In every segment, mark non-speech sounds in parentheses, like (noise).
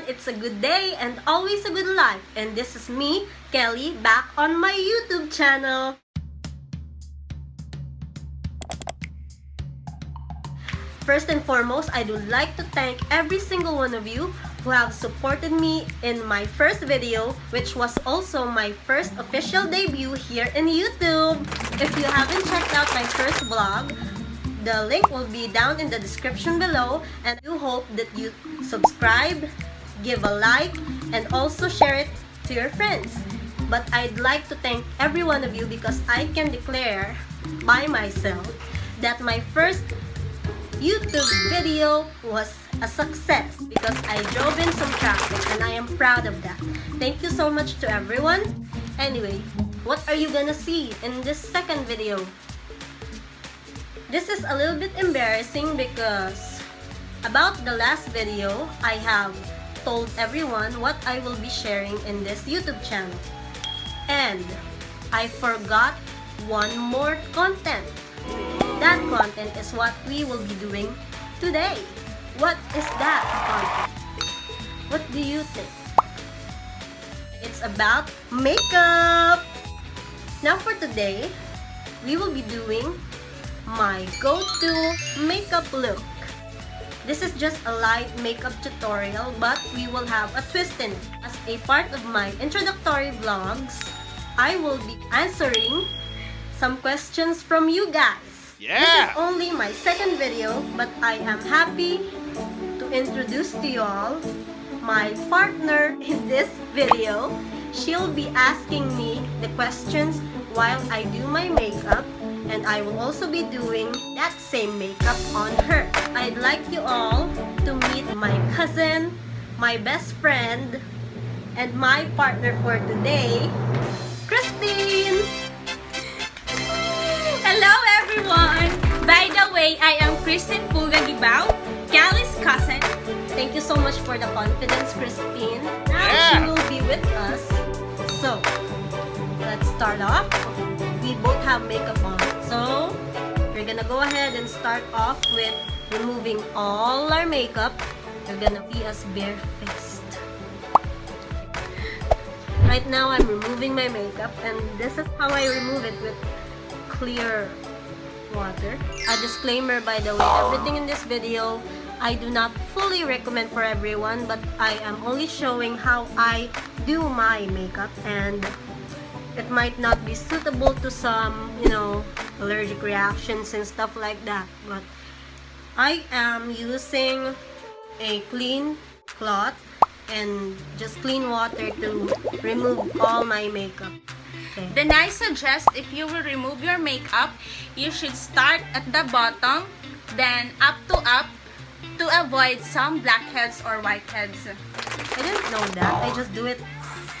everyone, it's a good day and always a good life. And this is me, Kelly, back on my YouTube channel. First and foremost, I would like to thank every single one of you who have supported me in my first video, which was also my first official debut here in YouTube. If you haven't checked out my first vlog, the link will be down in the description below and I do hope that you subscribe, give a like, and also share it to your friends. But I'd like to thank every one of you because I can declare by myself that my first YouTube video was a success because I drove in some traffic and I am proud of that. Thank you so much to everyone. Anyway, what are you gonna see in this second video? This is a little bit embarrassing because about the last video, I have told everyone what I will be sharing in this YouTube channel. And I forgot one more content. That content is what we will be doing today. What is that content? What do you think? It's about makeup! Now for today, we will be doing my go-to makeup look. This is just a light makeup tutorial but we will have a twist in it. As a part of my introductory vlogs, I will be answering some questions from you guys. Yeah! This is only my second video but I am happy to introduce to you all my partner in this video. She'll be asking me the questions while I do my makeup and I will also be doing that same makeup on her. I'd like you all to meet my cousin, my best friend, and my partner for today, Christine! Hello everyone! By the way, I am Christine Pulgagibao, Kelly's cousin. Thank you so much for the confidence, Christine. Now Yeah. she will be with us. So, let's start off. We both have makeup on. So, we're gonna go ahead and start off with removing all our makeup. We're gonna be as barefaced. Right now, I'm removing my makeup and this is how I remove it with clear water. A disclaimer by the way, everything in this video I do not fully recommend for everyone but I am only showing how I do my makeup and it might not be suitable to some, you know, allergic reactions and stuff like that. But I am using a clean cloth and just clean water to remove all my makeup. Okay. Then I suggest if you will remove your makeup, you should start at the bottom, then up to up to avoid some blackheads or whiteheads. I didn't know that. I just do it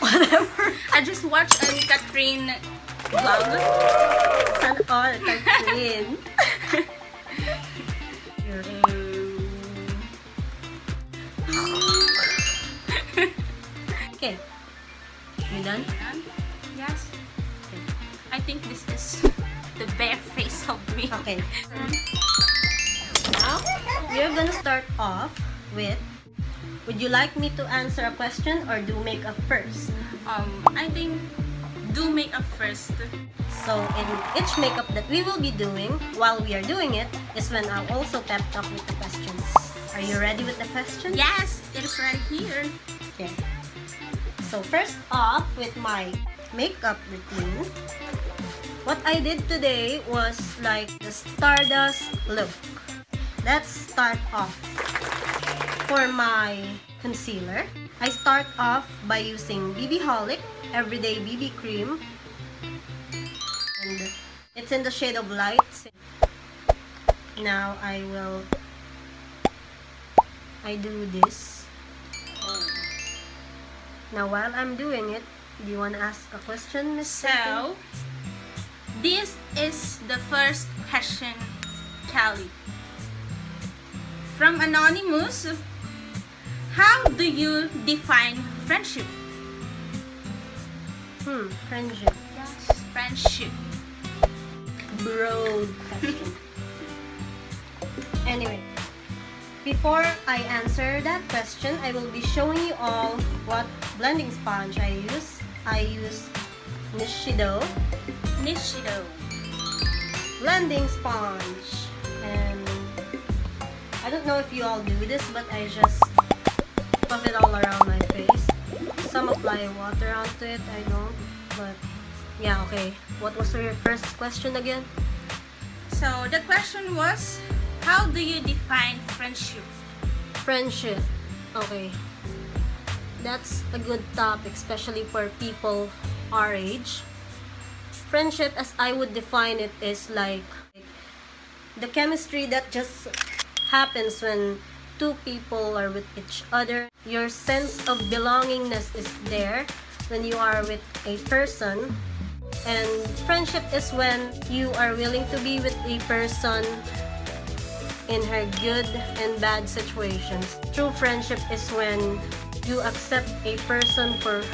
(laughs) whatever. I just watched a Catherine vlog. Sana all Catherine. (laughs) okay. You done? Yes. I think this is the bare face of me. Okay. (laughs) Now, we're gonna start off with Would you like me to answer a question or do makeup first? Um, I think do makeup first. So, in each makeup that we will be doing, while we are doing it, is when I'll also pep talk with the questions. Are you ready with the questions? Yes, it is right here. Okay. So first off, with my makeup routine, what I did today was like the Stardust look. Let's start off. For my concealer, I start off by using BB Holic Everyday BB Cream. And it's in the shade of light. Now I will I do this. Now, while I'm doing it, do you want to ask a question, Miss So, this is the first question, Kelly. From Anonymous, how do you define friendship? Hmm, friendship. Yes, friendship. Broad (laughs) question. anyway, before I answer that question, I will be showing you all what blending sponge I use. I use Nichido Nichido. blending sponge. And I don't know if you all do this, but I just puff it all around my face. Some apply water onto it, I don't. But yeah, okay. What was your first question again? So the question was, how do you define friendship? Friendship. Okay. That's a good topic, especially for people our age. Friendship, as I would define it, is like the chemistry that just happens when two people are with each other. Your sense of belongingness is there when you are with a person. And friendship is when you are willing to be with a person in her good and bad situations. True friendship is when you accept a person for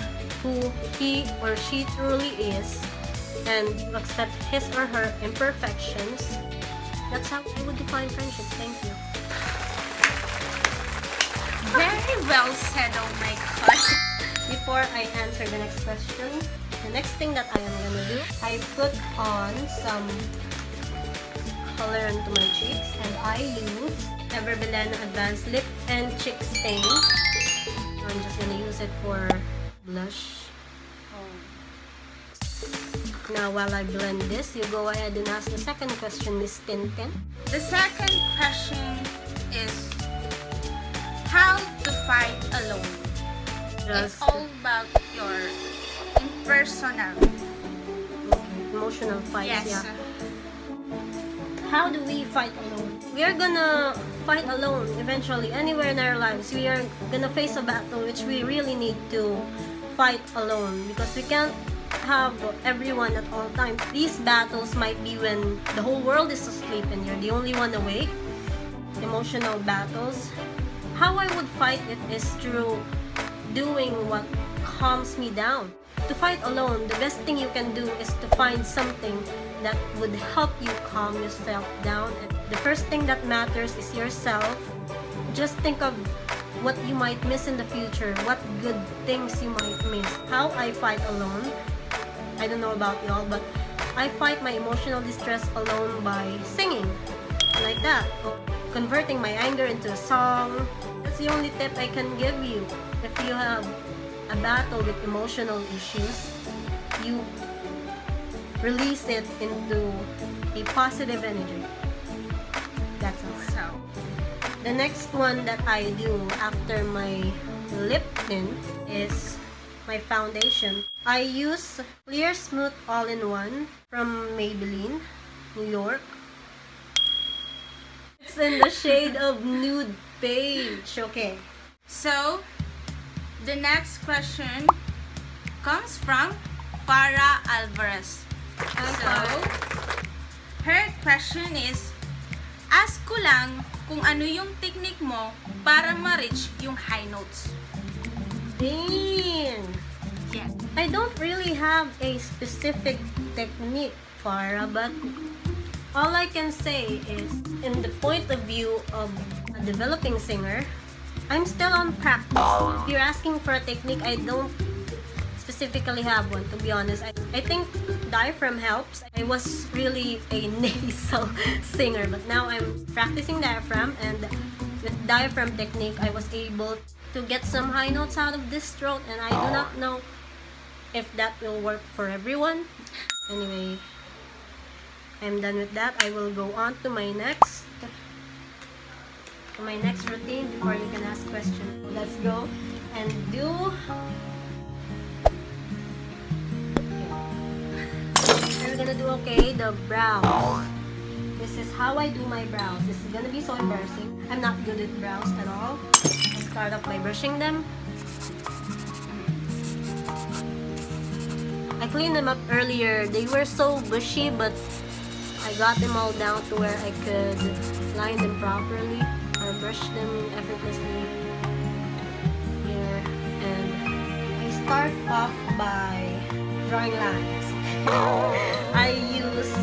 who he or she truly is and you accept his or her imperfections. That's how I would define friendship. Thank you. Very well said, oh my god. Before I answer the next question, the next thing that I am gonna do, I put on some color onto my cheeks and I use Ever Bilena Advanced Lip and Cheek Stain. I'm just gonna use it for blush. Now while I blend this, you go ahead and ask the second question, Miss Tintin. The second question is, how to fight alone? It's all about your impersonal. emotional fights, Yes. yeah. How do we fight alone? We are gonna fight alone eventually, anywhere in our lives. We are gonna face a battle which we really need to fight alone because we can't have everyone at all times. These battles might be when the whole world is asleep and you're the only one awake. Emotional battles. How I would fight it is through doing what calms me down. To fight alone, the best thing you can do is to find something that would help you calm yourself down. The first thing that matters is yourself. Just think of what you might miss in the future, what good things you might miss. How I fight alone, I don't know about y'all, but I fight my emotional distress alone by singing. Like that. Converting my anger into a song. That's the only tip I can give you. If you have a battle with emotional issues, you release it into a positive energy. That's all. So, The next one that I do after my lip tint is my foundation. I use Clear Smooth All-in-One from Maybelline, New York. It's in the shade of (laughs) Nude Beige. Okay. so the next question comes from Farah Alvarez. So, her question is, ask ko lang kung ano yung technique mo para ma-reach yung high notes. Dang! Yeah. I don't really have a specific technique, Farah, but all I can say is, in the point of view of a developing singer, I'm still on practice. If you're asking for a technique, I don't specifically have one, to be honest. I, I think diaphragm helps. I was really a (laughs) nasal singer, but now I'm practicing diaphragm, and with diaphragm technique, I was able to get some high notes out of this throat, and I do not know if that will work for everyone. Anyway, I'm done with that. I will go on to my next to my next routine before you can ask questions. Let's go and do We're gonna do okay the brows. This is how I do my brows. This is gonna be so embarrassing. I'm not good at brows at all. I start off by brushing them. I cleaned them up earlier. They were so bushy, but I got them all down to where I could line them properly or brush them effortlessly here and I start off by drawing lines. (laughs) I use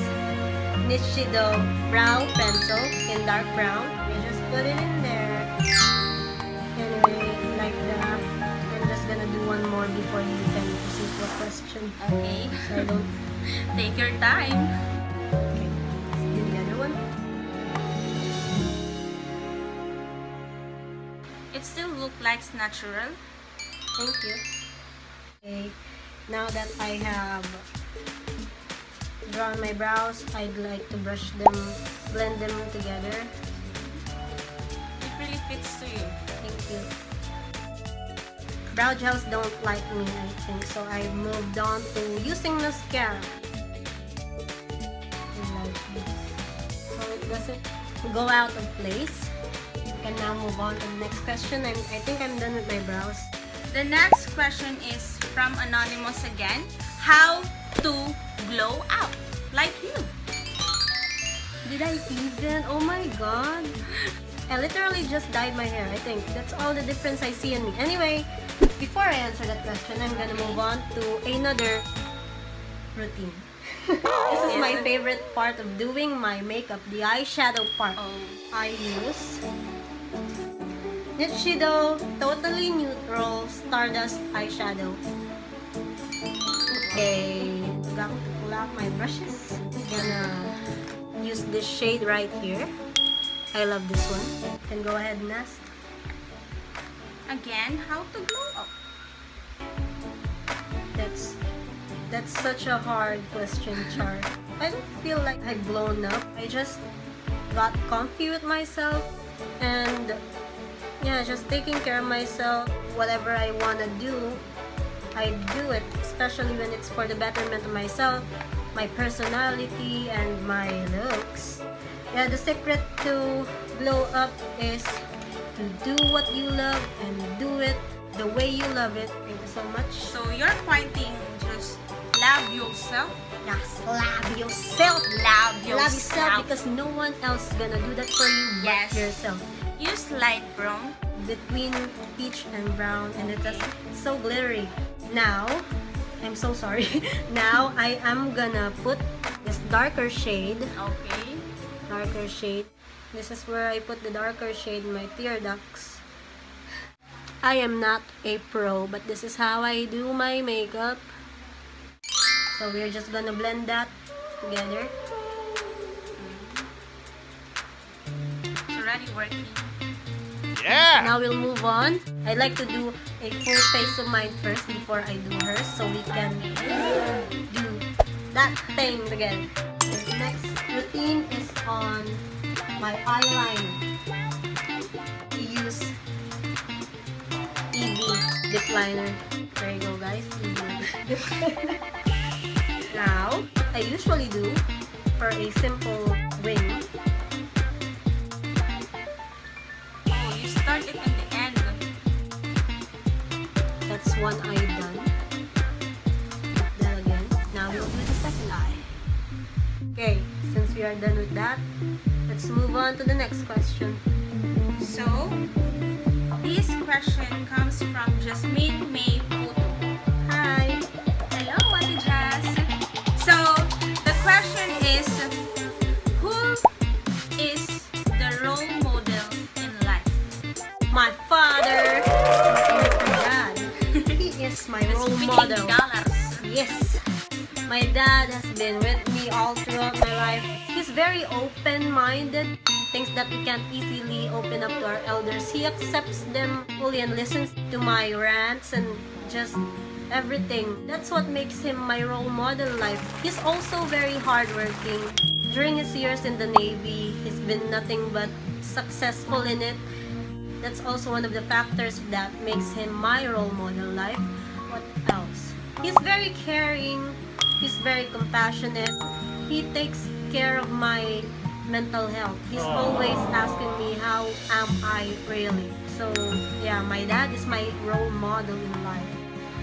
Nichido brown pencil in dark brown. I just put it in there. Anyway like that. I'm just gonna do one more before you can proceed to a question. Okay. So don't (laughs) take your time. Okay. It still looks like natural. Thank you. Okay. Now that I have drawn my brows, I'd like to brush them, blend them together. It really fits to you. Thank you. Brow gels don't like me, I think, so I moved on to using mascara. I like this. So it doesn't go out of place. Can now move on to the next question. I'm, I think I'm done with my brows. The next question is from Anonymous again. How to glow up like you? Did I even? Oh my god. I literally just dyed my hair, I think. That's all the difference I see in me. Anyway, before I answer that question, I'm gonna move on to another routine. (laughs) this is my favorite part of doing my makeup, the eyeshadow part. Oh. I use Nichido Totally Neutral Stardust Eyeshadow. Okay, I'm going to pull out my brushes. I'm Gonna uh, use this shade right here. I love this one. Can go ahead and ask. Again, how to glow up? That's that's such a hard question, Char. I don't feel like I've blown up. I just got comfy with myself and yeah, just taking care of myself. Whatever I wanna do, I do it. Especially when it's for the betterment of myself, my personality, and my looks. Yeah, the secret to glow up is to do what you love and do it the way you love it. Thank you so much. So you're pointing just love yourself. Yes, love yourself. Love yourself. Love yourself because no one else is gonna do that for you Yes. but yourself. Use light brown. Between peach and brown, and it is so glittery. Now, I'm so sorry. (laughs) now I am gonna put this darker shade. Okay. Darker shade. This is where I put the darker shade my tear ducts. I am not a pro, but this is how I do my makeup. So we're just gonna blend that together. It's already working. Yeah! Now we'll move on. I like to do a full face of mine first before I do hers so we can do that thing again. The next routine is on my eyeliner. We use EV lip liner. There you go guys. (laughs) Now, I usually do for a simple wing one eye done. That again. Now we'll do the second eye. Okay, since we are done with that, let's move on to the next question. So, this question comes from Jasmine May My dad has been with me all throughout my life. He's very open-minded. Things that we can't easily open up to our elders. He accepts them fully and listens to my rants and just everything. That's what makes him my role model life. He's also very hardworking. During his years in the Navy, he's been nothing but successful in it. That's also one of the factors that makes him my role model life. What else? He's very caring. He's very compassionate. He takes care of my mental health. He's always asking me how am I really. So yeah, my dad is my role model in life.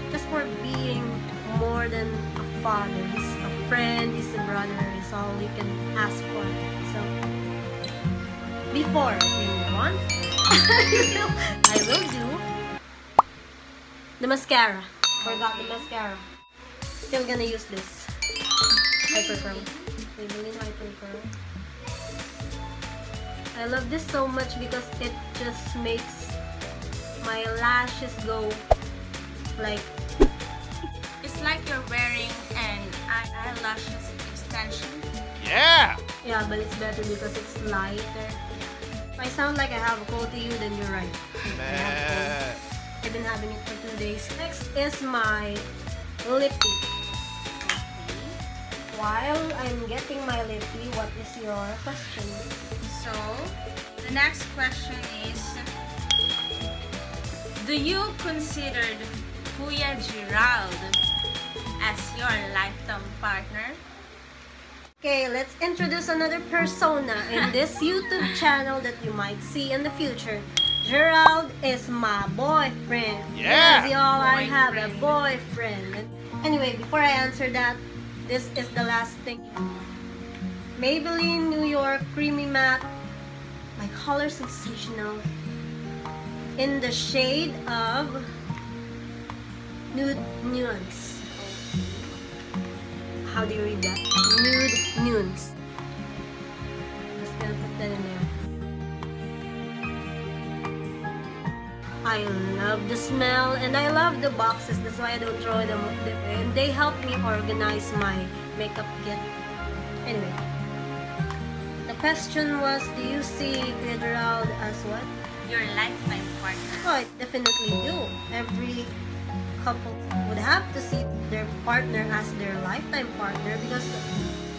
Just for being more than a father. He's a friend, he's a brother, he's all you can ask for. So before you (laughs) want, I will do the mascara. Forgot the mascara. Still gonna use this. Hyper Curl. Maybelline Hyper Curl. I love this so much because it just makes my lashes go like It's like you're wearing an eye- eyelashes extension. Yeah. Yeah, but it's better because it's lighter. If I sound like I have a cold to you, then you're right. I have a cold. Nah. I've been having it for two days. Next is my lippy. While I'm getting my lippy, what is your question? So, the next question is Do you consider Kuya Gerald as your lifetime partner? Okay, let's introduce another persona in this YouTube channel that you might see in the future. Gerald is my boyfriend. Yeah! Y'all, I have a Boyfriend. boyfriend. Anyway, before I answer that, this is the last thing. Maybelline New York Creamy Matte. My color sensational. In the shade of Nude Nuance. How do you read that? Nude Nuance. Just gonna put that in there. I love the smell and I love the boxes. That's why I don't throw them away. And they help me organize my makeup kit. Anyway. The question was, do you see Gerald as what? Your lifetime partner. Oh, I definitely do. Every couple would have to see their partner as their lifetime partner because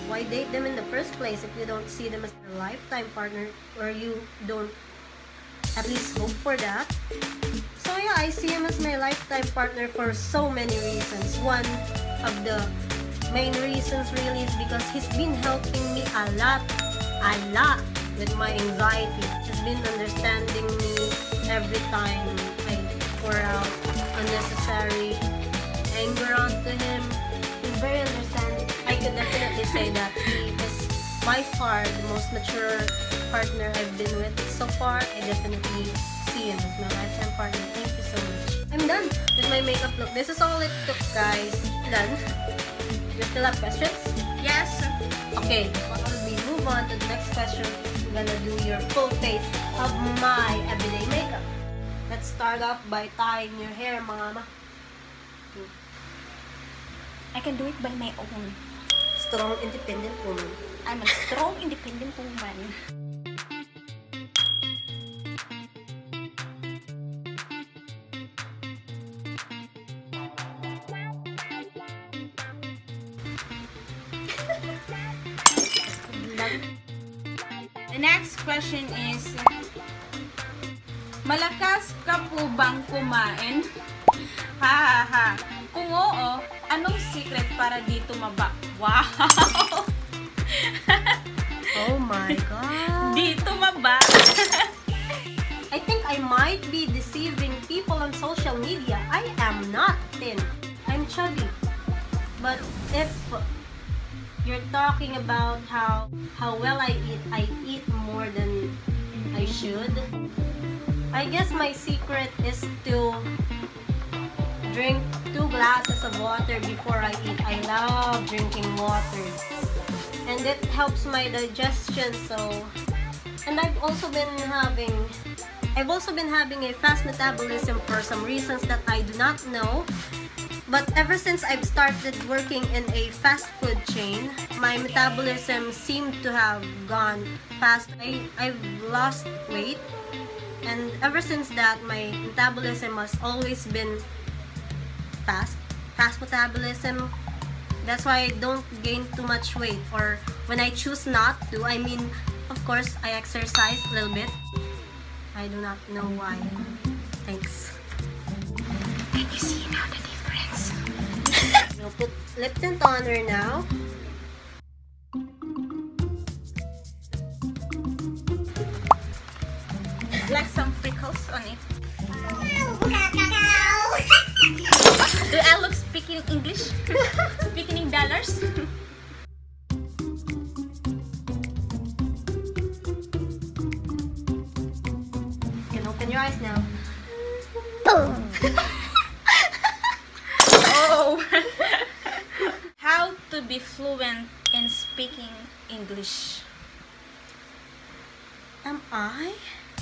why date them in the first place if you don't see them as their lifetime partner or you don't at least hope for that? So yeah, I see him as my lifetime partner for so many reasons. One of the main reasons really is because he's been helping me a lot, a lot with my anxiety. He's been understanding me every time I pour out unnecessary anger onto him. He's very understanding. I could definitely say that he is by far the most mature partner I've been with so far. I definitely see him as my lifetime partner. Thank you so much. I'm done with my makeup look. This is all it took, guys. Done. You still have questions? Yes. Okay, while we move on to the next question, I'm gonna do your full face of my everyday makeup. Let's start off by tying your hair, mama. I can do it by my own. Strong, independent woman. I'm a strong, independent woman. Question is Malakas ka po bang kumain? Ha ha ha. Kung oo, anong secret para di tumaba? Wow! (laughs) you're talking about how how well I eat, I eat more than I should. I guess my secret is to drink two glasses of water before I eat. I love drinking water. And it helps my digestion so and I've also been having I've also been having a fast metabolism for some reasons that I do not know. But ever since I've started working in a fast food chain, my metabolism seemed to have gone fast. I, I've lost weight. And ever since that, my metabolism has always been fast. Fast metabolism. That's why I don't gain too much weight. Or when I choose not to, I mean, of course, I exercise a little bit. I do not know why. Thanks. Can you see now? I'll put lip tint on her now. like some freckles on it. Do I look speaking English? (laughs) speaking in dollars? You can open your eyes now. oh! (laughs) How to be fluent in speaking English? Am I?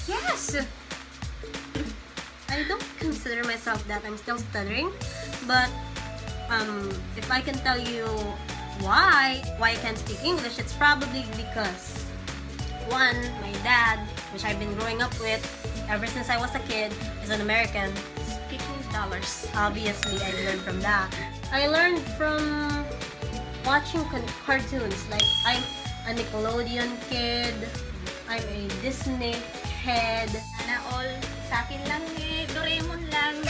Yes! I don't consider myself that I'm still stuttering, but um, if I can tell you why why I can't speak English, it's probably because one, my dad, which I've been growing up with ever since I was a kid, is an American. Speaking dollars. Obviously, I learned from that. I learned from watching cartoons. Like I'm a Nickelodeon kid. I'm a Disney head. Sana all sa akin lang eh. Doraemon lang. (laughs)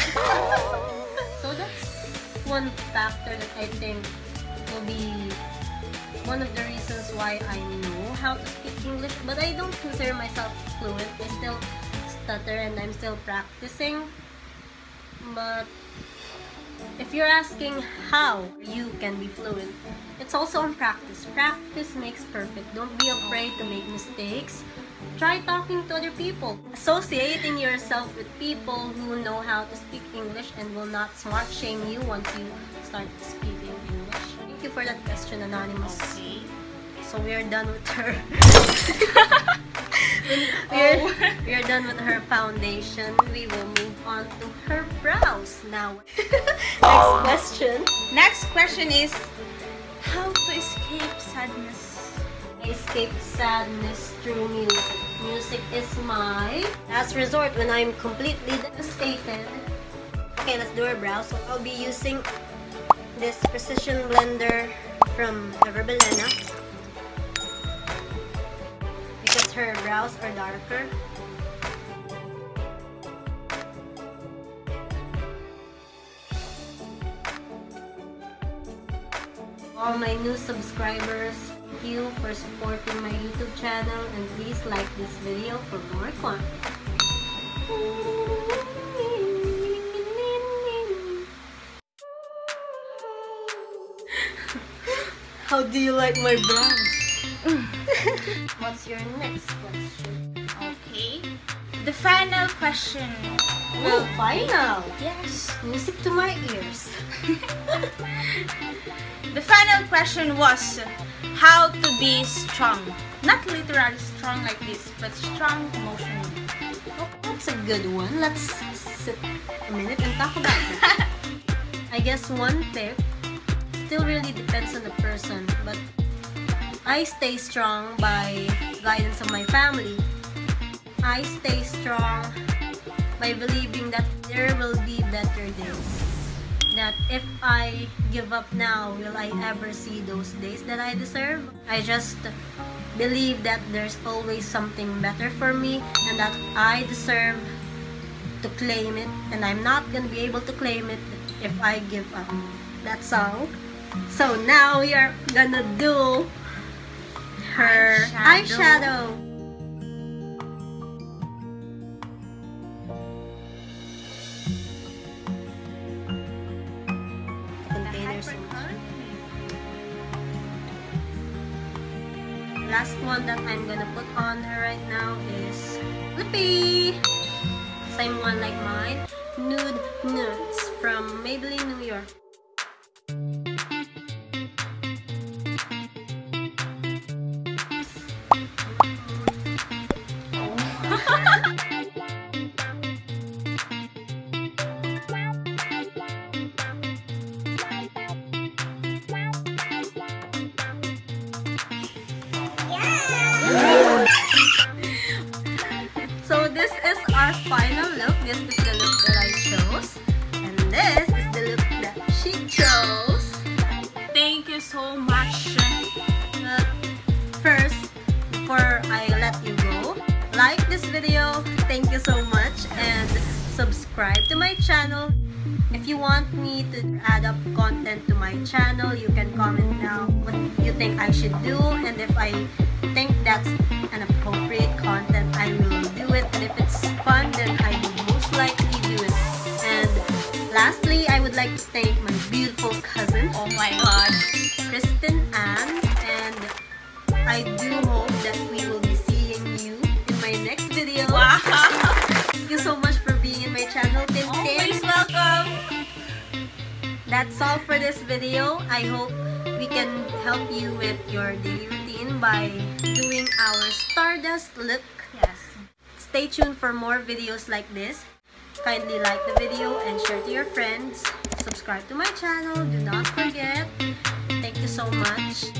So that's one factor that I think will be one of the reasons why I know how to speak English, but I don't consider myself fluent. I still stutter and I'm still practicing. But if you're asking how you can be fluent, it's also on practice. Practice makes perfect. Don't be afraid to make mistakes. Try talking to other people. Associating yourself with people who know how to speak English and will not smart shame you once you start speaking English. Thank you for that question, Anonymous. Okay. So we are done with her. (laughs) we're, we're oh. done with her foundation. We will move on to her brows now. (laughs) Next question. Next question is how to escape sadness. I escape sadness through music. Music is my last resort when I'm completely devastated. Okay, let's do our brows. So I'll be using this precision blender from Ever Bilena because her brows are darker. All my new subscribers, thank you for supporting my YouTube channel and please like this video for more content. (laughs) How do you like my brows? (laughs) What's your next question? Okay. The final question. Well, final. Yes. Music to my ears. (laughs) The final question was how to be strong. Not literally strong like this, but strong emotionally. Oh, that's a good one. Let's sit a minute and talk about it. (laughs) I guess one tip still really depends on the person, but I stay strong by guidance of my family. I stay strong by believing that there will be better days. That if I give up now, will I ever see those days that I deserve? I just believe that there's always something better for me and that I deserve to claim it and I'm not gonna be able to claim it if I give up. That's all. So now we are gonna do her Eyeshadow. eyeshadow. That I'm gonna put on her right now is Lippy. Same one like mine. Nude Nuance from Maybelline, New York. Video. I hope we can help you with your daily routine by doing our Stardust look. Yes. Stay tuned for more videos like this. Kindly like the video and share to your friends. subscribe to my channel. Do not forget. Thank you so much.